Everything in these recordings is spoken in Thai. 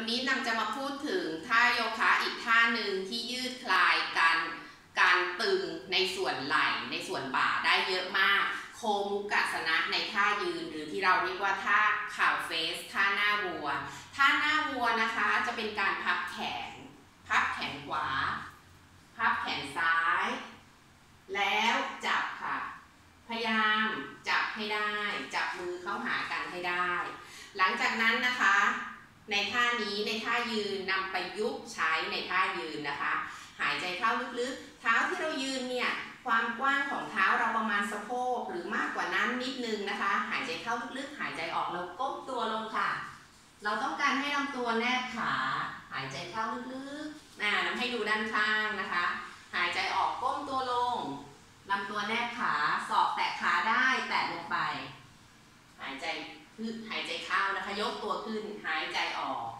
วันนี้นำจะมาพูดถึงท่าโยคะอีกท่าหนึ่งที่ยืดคลายการการตึงในส่วนไหล่ในส่วนบ่าได้เยอะมาก โคมุกัสนะในท่ายืน หรือที่เราเรียกว่าท่าข่าวเฟสท่าหน้าวัว ท่าหน้าวัวนะคะจะเป็นการพับแขน พับแขนขวา พับแขนซ้าย แล้วจับค่ะ พยายามจับให้ได้ จับมือเข้าหากันให้ได้ หลังจากนั้นนะคะ ในท่านี้ในท่ายืนนำไปยุบใช้ในท่ายืนนะคะ หายใจเข้าลึกๆ เท้าที่เรายืนเนี่ยความกว้างของเท้าเราประมาณสะโพกหรือมากกว่านั้นนิดนึงนะคะ หายใจเข้าลึกๆ หายใจออกแล้วก้มตัวลงค่ะ เราต้องการให้ลำตัวแนบขา หายใจเข้าลึกๆน่านำให้ดูด้านข้างนะคะ หายใจออกก้มตัวลงลำตัวแนบขาศอกแตะขาได้แตะลงไป หายใจหายใจ เข้านะคะยกตัวขึ้นหายใจออก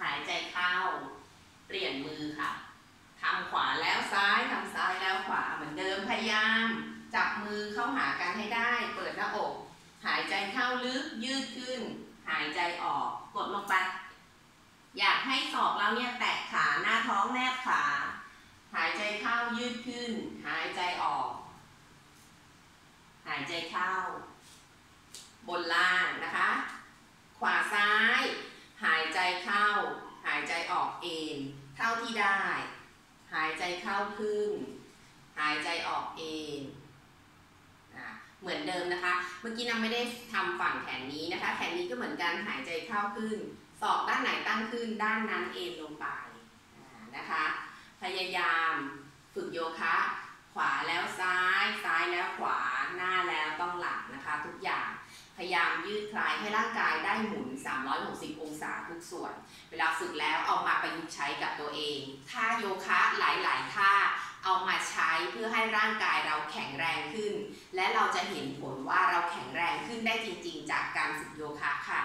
หายใจเข้า เปลี่ยนมือค่ะทำขวาแล้วซ้ายทำซ้ายแล้วขวาเหมือนเดิมพยายาม จับมือเข้าหากันให้ได้ เปิดหน้าอก หายใจเข้าลึกยืดขึ้น หายใจออกกดลงไป อยากให้ศอกเราเนี่ยแตะขาหน้าท้องแนบขา หายใจเข้ายืดขึ้น หายใจออก หายใจเข้า บนล่างนะคะ ขวาซ้าย หายใจเข้า หายใจออกเองเท่าที่ได้ หายใจเข้าขึ้นหายใจออกเองเหมือนเดิมนะคะ เมื่อกี้น้ำไม่ได้ทำฝั่งแขนนี้นะคะ แขนนี้ก็เหมือนกันหายใจเข้าขึ้น ศอกด้านไหนตั้งขึ้น ด้านนั้นเอ็นลงไปนะคะ พยายามฝึกโยคะ ขวาแล้วซ้าย ซ้ายแล้วขวา หน้าแล้วต้องหลังนะคะ ทุกอย่าง พยายามยืดคลายให้ร่างกายได้หมุน 360 องศาทุกส่วน เวลาฝึกแล้วเอามาประยุกต์ใช้กับตัวเองท่าโยคะหลาย ๆ ท่าเอามาใช้เพื่อให้ร่างกายเราแข็งแรงขึ้น และเราจะเห็นผลว่าเราแข็งแรงขึ้นได้จริง ๆ จากการฝึกโยคะค่ะ